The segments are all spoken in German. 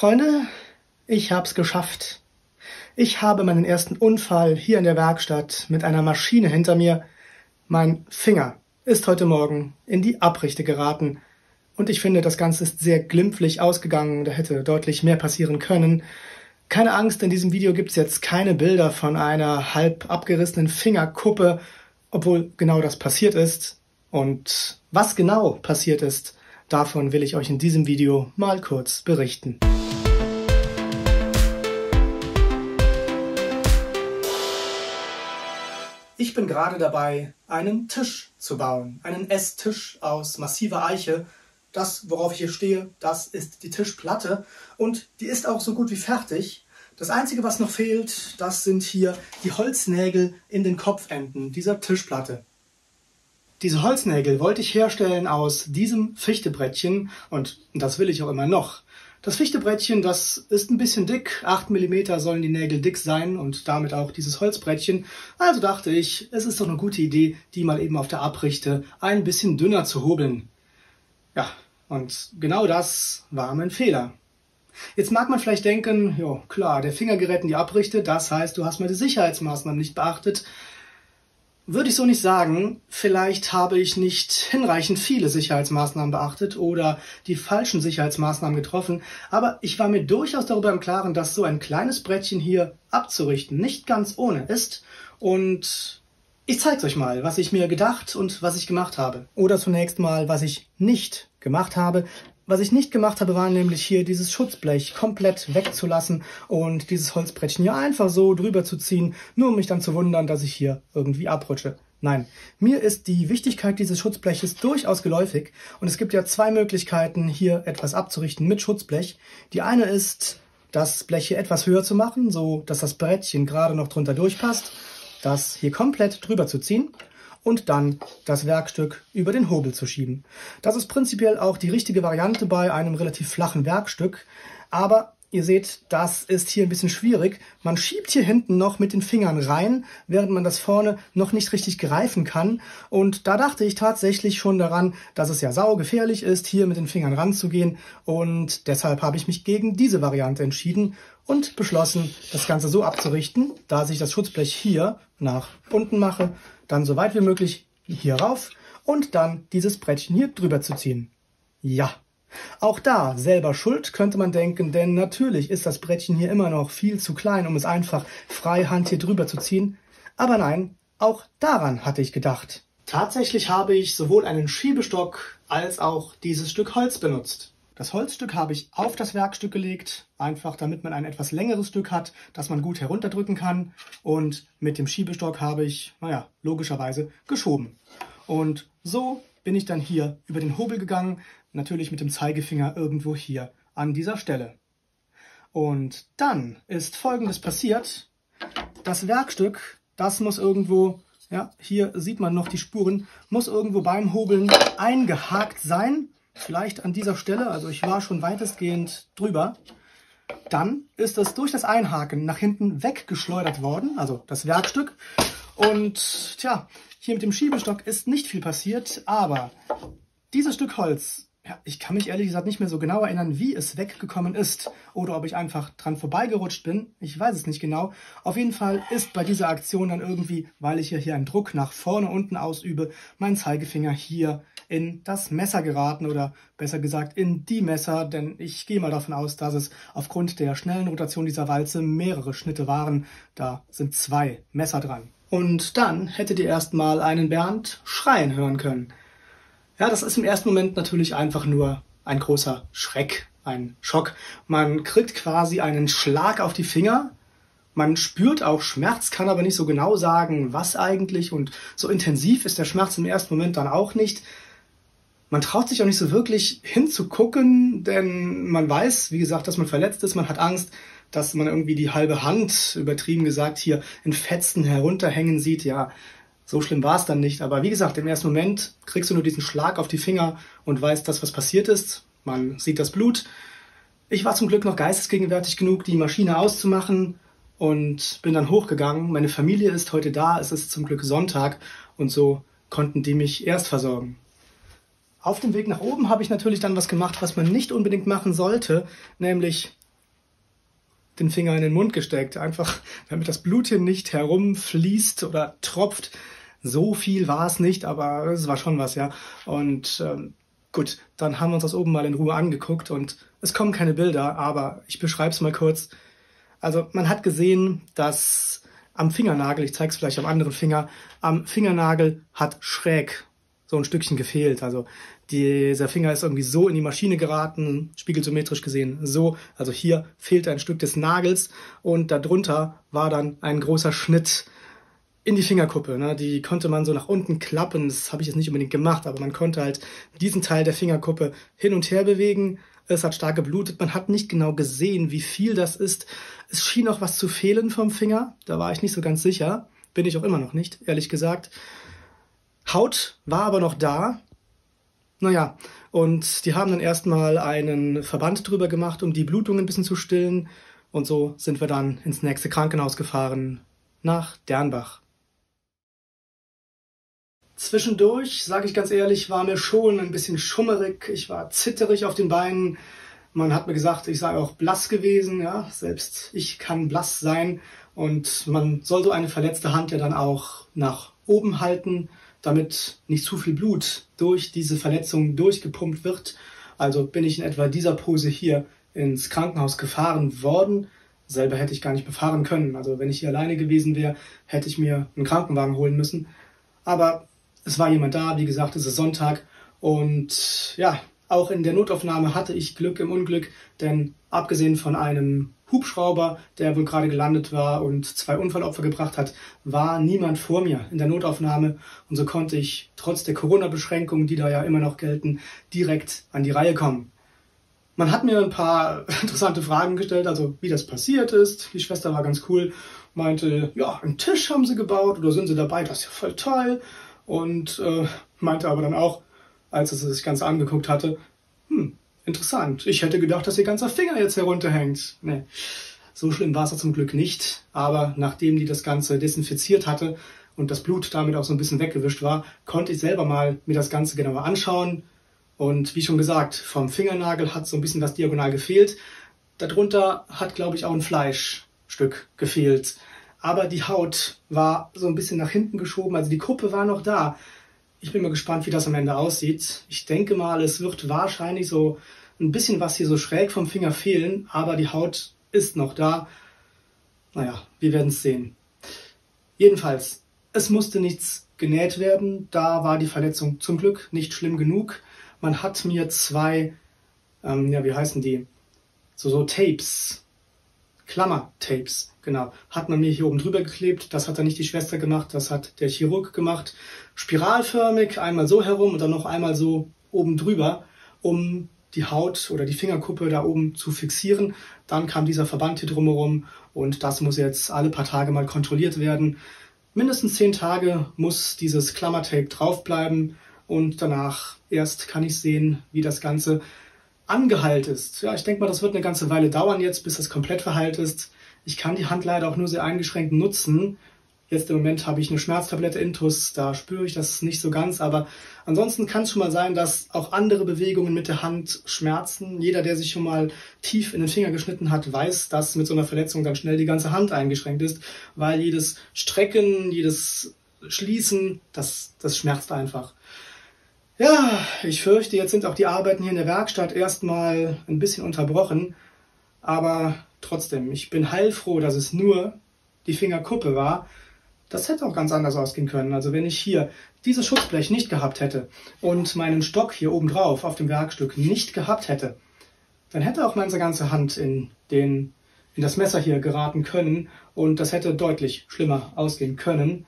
Freunde, ich hab's geschafft. Ich habe meinen ersten Unfall hier in der Werkstatt mit einer Maschine hinter mir. Mein Finger ist heute Morgen in die Abrichte geraten. Und ich finde, das Ganze ist sehr glimpflich ausgegangen. Da hätte deutlich mehr passieren können. Keine Angst, in diesem Video gibt's jetzt keine Bilder von einer halb abgerissenen Fingerkuppe, obwohl genau das passiert ist. Und was genau passiert ist, davon will ich euch in diesem Video mal kurz berichten. Ich bin gerade dabei, einen Tisch zu bauen, einen Esstisch aus massiver Eiche. Das, worauf ich hier stehe, das ist die Tischplatte und die ist auch so gut wie fertig. Das Einzige, was noch fehlt, das sind hier die Holznägel in den Kopfenden dieser Tischplatte. Diese Holznägel wollte ich herstellen aus diesem Fichtebrettchen und das will ich auch immer noch. Das Fichtebrettchen, das ist ein bisschen dick, 8 mm sollen die Nägel dick sein und damit auch dieses Holzbrettchen. Also dachte ich, es ist doch eine gute Idee, die mal eben auf der Abrichte ein bisschen dünner zu hobeln. Ja, und genau das war mein Fehler. Jetzt mag man vielleicht denken, ja klar, der Finger gerät in die Abrichte, das heißt, du hast meine Sicherheitsmaßnahmen nicht beachtet. Würde ich so nicht sagen. Vielleicht habe ich nicht hinreichend viele Sicherheitsmaßnahmen beachtet oder die falschen Sicherheitsmaßnahmen getroffen, aber ich war mir durchaus darüber im Klaren, dass so ein kleines Brettchen hier abzurichten nicht ganz ohne ist und ich zeige euch mal, was ich mir gedacht und was ich gemacht habe. Oder zunächst mal, was ich nicht gemacht habe. Was ich nicht gemacht habe, war nämlich hier dieses Schutzblech komplett wegzulassen und dieses Holzbrettchen hier einfach so drüber zu ziehen, nur um mich dann zu wundern, dass ich hier irgendwie abrutsche. Nein, mir ist die Wichtigkeit dieses Schutzbleches durchaus geläufig und es gibt ja zwei Möglichkeiten, hier etwas abzurichten mit Schutzblech. Die eine ist, das Blech hier etwas höher zu machen, so dass das Brettchen gerade noch drunter durchpasst, das hier komplett drüber zu ziehen und dann das Werkstück über den Hobel zu schieben. Das ist prinzipiell auch die richtige Variante bei einem relativ flachen Werkstück, aber Ihr seht, das ist hier ein bisschen schwierig. Man schiebt hier hinten noch mit den Fingern rein, während man das vorne noch nicht richtig greifen kann. Und da dachte ich tatsächlich schon daran, dass es ja saugefährlich ist, hier mit den Fingern ranzugehen. Und deshalb habe ich mich gegen diese Variante entschieden und beschlossen, das Ganze so abzurichten, dass ich das Schutzblech hier nach unten mache, dann so weit wie möglich hier rauf und dann dieses Brettchen hier drüber zu ziehen. Ja, auch da selber schuld, könnte man denken, denn natürlich ist das Brettchen hier immer noch viel zu klein, um es einfach freihand hier drüber zu ziehen. Aber nein, auch daran hatte ich gedacht. Tatsächlich habe ich sowohl einen Schiebestock als auch dieses Stück Holz benutzt. Das Holzstück habe ich auf das Werkstück gelegt, einfach damit man ein etwas längeres Stück hat, das man gut herunterdrücken kann. Und mit dem Schiebestock habe ich, naja, logischerweise geschoben. Und so bin ich dann hier über den Hobel gegangen, natürlich mit dem Zeigefinger irgendwo hier an dieser Stelle. Und dann ist Folgendes passiert. Das Werkstück, das muss irgendwo, ja, hier sieht man noch die Spuren, muss irgendwo beim Hobeln eingehakt sein. Vielleicht an dieser Stelle, also ich war schon weitestgehend drüber. Dann ist es durch das Einhaken nach hinten weggeschleudert worden, also das Werkstück. Und tja, hier mit dem Schiebestock ist nicht viel passiert, aber dieses Stück Holz, ja, ich kann mich ehrlich gesagt nicht mehr so genau erinnern, wie es weggekommen ist oder ob ich einfach dran vorbeigerutscht bin. Ich weiß es nicht genau. Auf jeden Fall ist bei dieser Aktion dann irgendwie, weil ich ja hier einen Druck nach vorne unten ausübe, mein Zeigefinger hier in das Messer geraten oder besser gesagt in die Messer, denn ich gehe mal davon aus, dass es aufgrund der schnellen Rotation dieser Walze mehrere Schnitte waren. Da sind zwei Messer dran. Und dann hättet ihr erstmal einen Bernd schreien hören können. Ja, das ist im ersten Moment natürlich einfach nur ein großer Schreck, ein Schock. Man kriegt quasi einen Schlag auf die Finger. Man spürt auch Schmerz, kann aber nicht so genau sagen, was eigentlich. Und so intensiv ist der Schmerz im ersten Moment dann auch nicht. Man traut sich auch nicht so wirklich hinzugucken, denn man weiß, wie gesagt, dass man verletzt ist. Man hat Angst, dass man irgendwie die halbe Hand, übertrieben gesagt, hier in Fetzen herunterhängen sieht. Ja, so schlimm war es dann nicht. Aber wie gesagt, im ersten Moment kriegst du nur diesen Schlag auf die Finger und weißt, dass was passiert ist. Man sieht das Blut. Ich war zum Glück noch geistesgegenwärtig genug, die Maschine auszumachen und bin dann hochgegangen. Meine Familie ist heute da. Es ist zum Glück Sonntag und so konnten die mich erst versorgen. Auf dem Weg nach oben habe ich natürlich dann was gemacht, was man nicht unbedingt machen sollte, nämlich den Finger in den Mund gesteckt, einfach damit das Blut hier nicht herumfließt oder tropft. So viel war es nicht, aber es war schon was, ja. Und ähm, gut, dann haben wir uns das oben mal in Ruhe angeguckt und es kommen keine Bilder, aber ich beschreibe es mal kurz. Also man hat gesehen, dass am Fingernagel, ich zeige es vielleicht am anderen Finger, am Fingernagel hat schräg so ein Stückchen gefehlt. Also dieser Finger ist irgendwie so in die Maschine geraten, spiegelsymmetrisch gesehen so. Also hier fehlt ein Stück des Nagels und darunter war dann ein großer Schnitt in die Fingerkuppe. Ne? Die konnte man so nach unten klappen. Das habe ich jetzt nicht unbedingt gemacht, aber man konnte halt diesen Teil der Fingerkuppe hin und her bewegen. Es hat stark geblutet. Man hat nicht genau gesehen, wie viel das ist. Es schien auch was zu fehlen vom Finger. Da war ich nicht so ganz sicher. Bin ich auch immer noch nicht, ehrlich gesagt. Haut war aber noch da. Naja, und die haben dann erstmal einen Verband drüber gemacht, um die Blutung ein bisschen zu stillen. Und so sind wir dann ins nächste Krankenhaus gefahren, nach Dernbach. Zwischendurch, sage ich ganz ehrlich, war mir schon ein bisschen schummerig. Ich war zitterig auf den Beinen. Man hat mir gesagt, ich sei auch blass gewesen. Ja, selbst ich kann blass sein. Und man sollte eine verletzte Hand ja dann auch nach oben halten, damit nicht zu viel Blut durch diese Verletzung durchgepumpt wird. Also bin ich in etwa dieser Pose hier ins Krankenhaus gefahren worden. Selber hätte ich gar nicht befahren können. Also wenn ich hier alleine gewesen wäre, hätte ich mir einen Krankenwagen holen müssen. Aber es war jemand da, wie gesagt, es ist Sonntag und ja, auch in der Notaufnahme hatte ich Glück im Unglück, denn abgesehen von einem Hubschrauber, der wohl gerade gelandet war und zwei Unfallopfer gebracht hat, war niemand vor mir in der Notaufnahme und so konnte ich trotz der Corona-Beschränkungen, die da ja immer noch gelten, direkt an die Reihe kommen. Man hat mir ein paar interessante Fragen gestellt, also wie das passiert ist. Die Schwester war ganz cool, meinte, ja, einen Tisch haben sie gebaut oder sind sie dabei, das ist ja voll toll und äh, meinte aber dann auch, als er sich das Ganze angeguckt hatte, hm, interessant. Ich hätte gedacht, dass ihr ganzer Finger jetzt herunterhängt. Nee, so schlimm war es zum Glück nicht. Aber nachdem die das Ganze desinfiziert hatte und das Blut damit auch so ein bisschen weggewischt war, konnte ich selber mal mir das Ganze genauer anschauen. Und wie schon gesagt, vom Fingernagel hat so ein bisschen das diagonal gefehlt. Darunter hat, glaube ich, auch ein Fleischstück gefehlt aber die Haut war so ein bisschen nach hinten geschoben, also die Kuppe war noch da. Ich bin mal gespannt, wie das am Ende aussieht. Ich denke mal, es wird wahrscheinlich so ein bisschen was hier so schräg vom Finger fehlen, aber die Haut ist noch da. Naja, wir werden es sehen. Jedenfalls, es musste nichts genäht werden. Da war die Verletzung zum Glück nicht schlimm genug. Man hat mir zwei, ähm, ja, wie heißen die? So, so Tapes, Klammertapes Genau. Hat man mir hier oben drüber geklebt. Das hat dann nicht die Schwester gemacht, das hat der Chirurg gemacht. Spiralförmig, einmal so herum und dann noch einmal so oben drüber, um die Haut oder die Fingerkuppe da oben zu fixieren. Dann kam dieser Verband hier drumherum und das muss jetzt alle paar Tage mal kontrolliert werden. Mindestens zehn Tage muss dieses Klammertape draufbleiben und danach erst kann ich sehen, wie das Ganze angeheilt ist. Ja, ich denke mal, das wird eine ganze Weile dauern jetzt, bis das komplett verheilt ist. Ich kann die Hand leider auch nur sehr eingeschränkt nutzen. Jetzt im Moment habe ich eine Schmerztablette Intus, da spüre ich das nicht so ganz, aber ansonsten kann es schon mal sein, dass auch andere Bewegungen mit der Hand schmerzen. Jeder, der sich schon mal tief in den Finger geschnitten hat, weiß, dass mit so einer Verletzung dann schnell die ganze Hand eingeschränkt ist, weil jedes Strecken, jedes Schließen, das, das schmerzt einfach. Ja, ich fürchte, jetzt sind auch die Arbeiten hier in der Werkstatt erstmal ein bisschen unterbrochen, aber Trotzdem, ich bin heilfroh, dass es nur die Fingerkuppe war. Das hätte auch ganz anders ausgehen können. Also wenn ich hier dieses Schutzblech nicht gehabt hätte und meinen Stock hier oben drauf auf dem Werkstück nicht gehabt hätte, dann hätte auch meine ganze Hand in, den, in das Messer hier geraten können und das hätte deutlich schlimmer ausgehen können.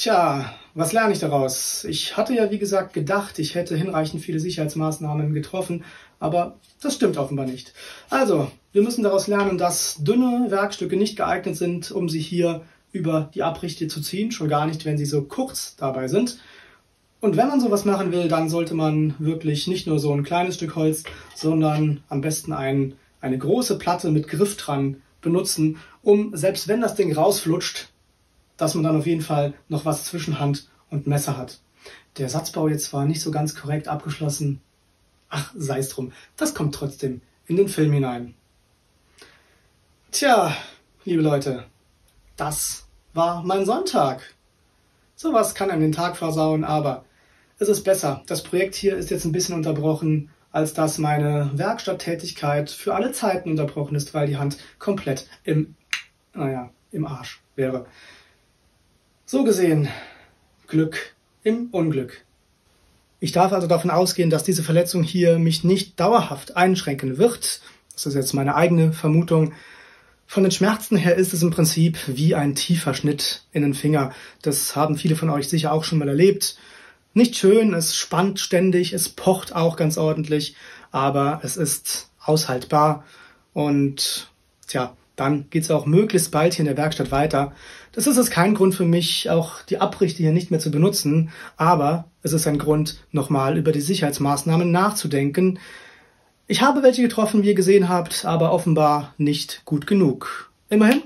Tja, was lerne ich daraus? Ich hatte ja, wie gesagt, gedacht, ich hätte hinreichend viele Sicherheitsmaßnahmen getroffen, aber das stimmt offenbar nicht. Also, wir müssen daraus lernen, dass dünne Werkstücke nicht geeignet sind, um sie hier über die Abrichte zu ziehen, schon gar nicht, wenn sie so kurz dabei sind. Und wenn man sowas machen will, dann sollte man wirklich nicht nur so ein kleines Stück Holz, sondern am besten ein, eine große Platte mit Griff dran benutzen, um selbst wenn das Ding rausflutscht, dass man dann auf jeden Fall noch was zwischen Hand und Messer hat. Der Satzbau jetzt war nicht so ganz korrekt abgeschlossen. Ach, sei es drum. Das kommt trotzdem in den Film hinein. Tja, liebe Leute, das war mein Sonntag. Sowas kann einem den Tag versauen, aber es ist besser. Das Projekt hier ist jetzt ein bisschen unterbrochen, als dass meine Werkstatttätigkeit für alle Zeiten unterbrochen ist, weil die Hand komplett im, naja, im Arsch wäre. So gesehen, Glück im Unglück. Ich darf also davon ausgehen, dass diese Verletzung hier mich nicht dauerhaft einschränken wird. Das ist jetzt meine eigene Vermutung. Von den Schmerzen her ist es im Prinzip wie ein tiefer Schnitt in den Finger. Das haben viele von euch sicher auch schon mal erlebt. Nicht schön, es spannt ständig, es pocht auch ganz ordentlich, aber es ist aushaltbar und tja, dann geht's auch möglichst bald hier in der Werkstatt weiter. Das ist es kein Grund für mich, auch die Abrichte hier nicht mehr zu benutzen, aber es ist ein Grund, nochmal über die Sicherheitsmaßnahmen nachzudenken, ich habe welche getroffen, wie ihr gesehen habt, aber offenbar nicht gut genug. Immerhin,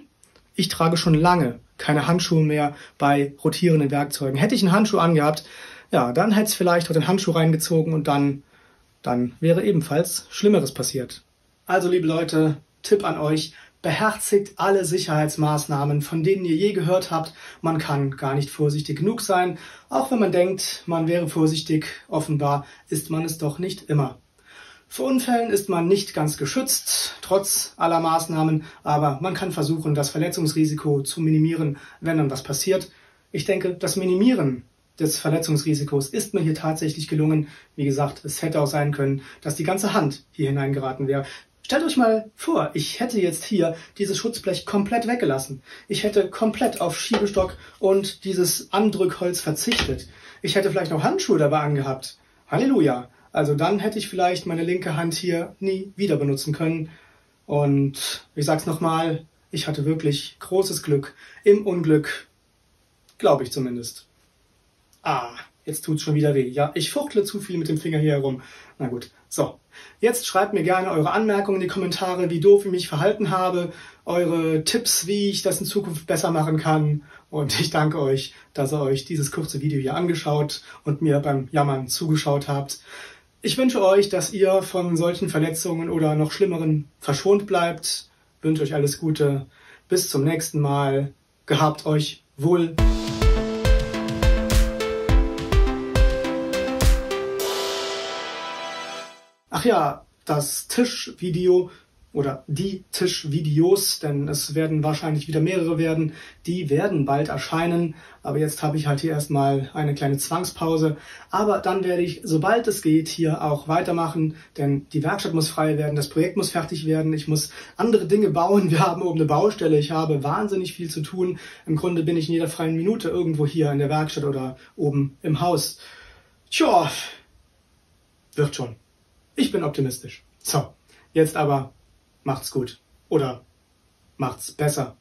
ich trage schon lange keine Handschuhe mehr bei rotierenden Werkzeugen. Hätte ich einen Handschuh angehabt, ja, dann hätte es vielleicht auch den Handschuh reingezogen und dann, dann wäre ebenfalls Schlimmeres passiert. Also, liebe Leute, Tipp an euch, beherzigt alle Sicherheitsmaßnahmen, von denen ihr je gehört habt. Man kann gar nicht vorsichtig genug sein. Auch wenn man denkt, man wäre vorsichtig, offenbar ist man es doch nicht immer. Vor Unfällen ist man nicht ganz geschützt, trotz aller Maßnahmen, aber man kann versuchen, das Verletzungsrisiko zu minimieren, wenn dann was passiert. Ich denke, das Minimieren des Verletzungsrisikos ist mir hier tatsächlich gelungen. Wie gesagt, es hätte auch sein können, dass die ganze Hand hier hineingeraten wäre. Stellt euch mal vor, ich hätte jetzt hier dieses Schutzblech komplett weggelassen. Ich hätte komplett auf Schiebestock und dieses Andrückholz verzichtet. Ich hätte vielleicht noch Handschuhe dabei angehabt. Halleluja. Also dann hätte ich vielleicht meine linke Hand hier nie wieder benutzen können. Und ich sag's nochmal, ich hatte wirklich großes Glück im Unglück. Glaube ich zumindest. Ah, jetzt tut's schon wieder weh. Ja, ich fuchtle zu viel mit dem Finger hier herum. Na gut. So. Jetzt schreibt mir gerne eure Anmerkungen in die Kommentare, wie doof ich mich verhalten habe, eure Tipps, wie ich das in Zukunft besser machen kann. Und ich danke euch, dass ihr euch dieses kurze Video hier angeschaut und mir beim Jammern zugeschaut habt. Ich wünsche euch, dass ihr von solchen Verletzungen oder noch schlimmeren verschont bleibt. Ich wünsche euch alles Gute. Bis zum nächsten Mal. Gehabt euch wohl. Ach ja, das Tischvideo oder die Tischvideos, denn es werden wahrscheinlich wieder mehrere werden, die werden bald erscheinen. Aber jetzt habe ich halt hier erstmal eine kleine Zwangspause. Aber dann werde ich, sobald es geht, hier auch weitermachen, denn die Werkstatt muss frei werden, das Projekt muss fertig werden, ich muss andere Dinge bauen. Wir haben oben eine Baustelle, ich habe wahnsinnig viel zu tun. Im Grunde bin ich in jeder freien Minute irgendwo hier in der Werkstatt oder oben im Haus. Tja, wird schon. Ich bin optimistisch. So, jetzt aber macht's gut oder macht's besser.